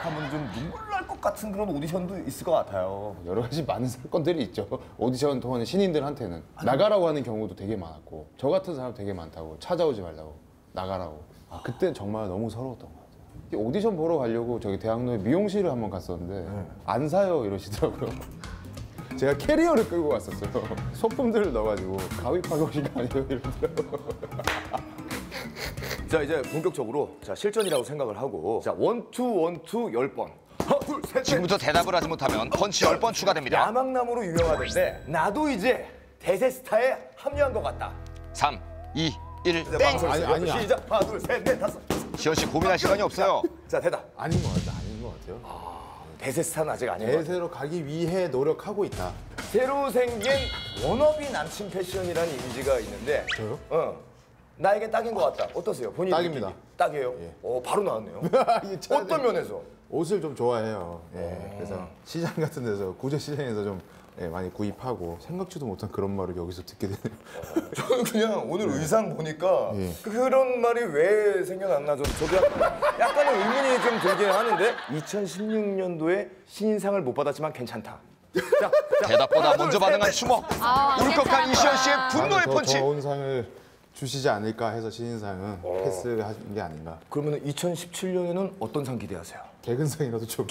생각하면 좀 눈물 날 것 같은 그런 오디션도 있을 것 같아요. 여러 가지 많은 사건들이 있죠. 오디션 통하는 신인들한테는 나가라고 하는 경우도 되게 많았고 저 같은 사람 되게 많다고 찾아오지 말라고 나가라고. 아, 그때 정말 너무 서러웠던 것 같아요. 이 오디션 보러 가려고 저기 대학로에 미용실을 한번 갔었는데 안 사요 이러시더라고요. 제가 캐리어를 끌고 갔었어요. 소품들을 넣어가지고 가위 파고신 거 아니에요 이러더라고요. 자 이제 본격적으로 자 실전이라고 생각을 하고 자 one two one two 열 번. 하나 둘셋 넷. 지금부터 대답을 하지 못하면 펀치 10번 추가됩니다. 야망남으로 유명하던데 나도 이제 대세 스타에 합류한 것 같다. 3, 2, 1, 이제 땡! 방송 아니, 아니야. 시작. 하나 둘셋넷 다섯. 시언 씨 고민할 시간이 없어요. 자 대답. 아닌 것 같아, 아닌 것 같아요. 대세 스타는 아직 아닌 것 같아. 대세로 가기 위해 노력하고 있다. 새로 생긴 워너비 남친 패션이라는 이미지가 있는데 저요? 어. 나에게 딱인 것 같다. 어떠세요? 본인 딱입니다. 느낌이? 딱이에요? 예. 어 바로 나왔네요. 어떤 면에서? 옷을 좀 좋아해요. 예, 그래서 시장 같은 데서 구제 시장에서 좀 예, 많이 구입하고 생각지도 못한 그런 말을 여기서 듣게 되네요. 저는 그냥 오늘 의상 보니까 예. 그런 말이 왜 생겨났나 좀 저도 약간, 약간의 의문이 좀 들긴 하는데 2016년도에 신인상을 못 받았지만 괜찮다. 자, 자, 대답보다 먼저 반응한 넷. 추모. 아, 울컥한. 이시현 씨의 분노의 더 펀치. 좋은 상을 주시지 않을까 해서 신인상은 패스한 게 아닌가. 그러면 2017년에는 어떤 상 기대하세요? 개근상이라도 좀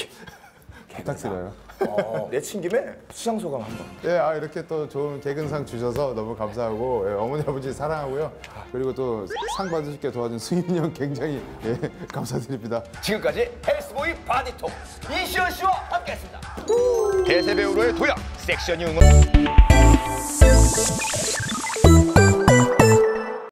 부탁드려요. 어, 내친 김에 수상 소감 한번. 예, 아 이렇게 또 좋은 개근상 주셔서 너무 감사하고 예, 어머니 아버지 사랑하고요. 그리고 또 상 받으실게 도와준 수인이 형 굉장히 예, 감사드립니다. 지금까지 헬스보이 바디톡 이시언 씨와 함께했습니다. 대세 배우로의 도약 섹션이 응원.